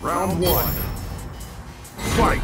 Round one. Fight!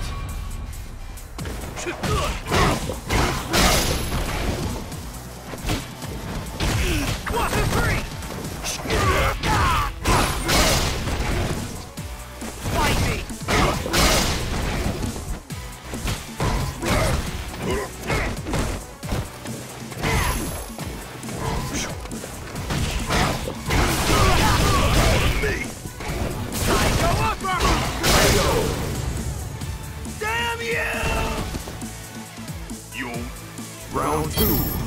Round two.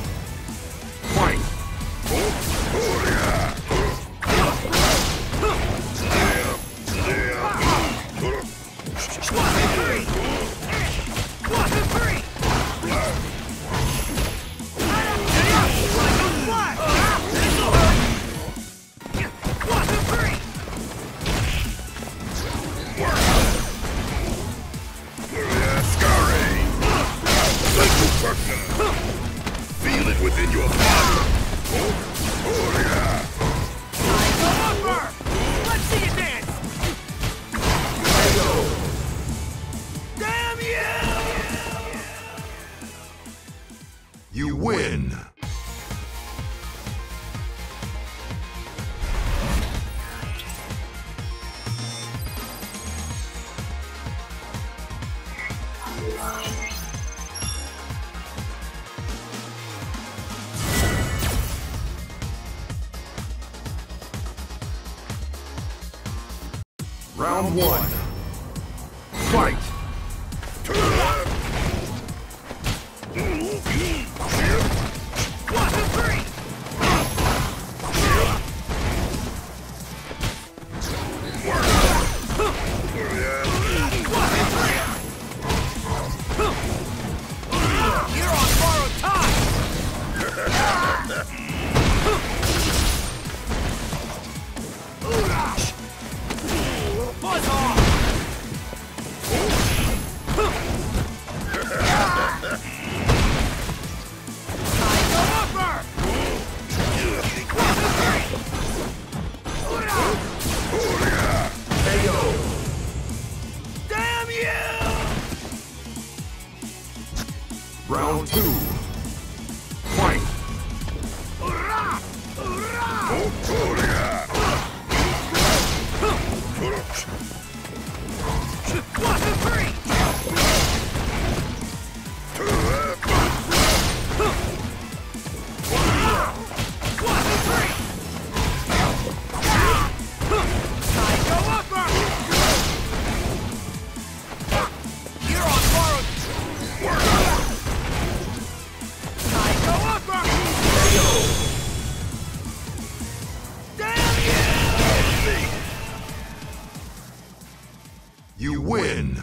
Feel it within your body. Oh, oh yeah. Let's see you dance! Damn you! You win! Round one. Fight! One! Two. Fight! You! Win!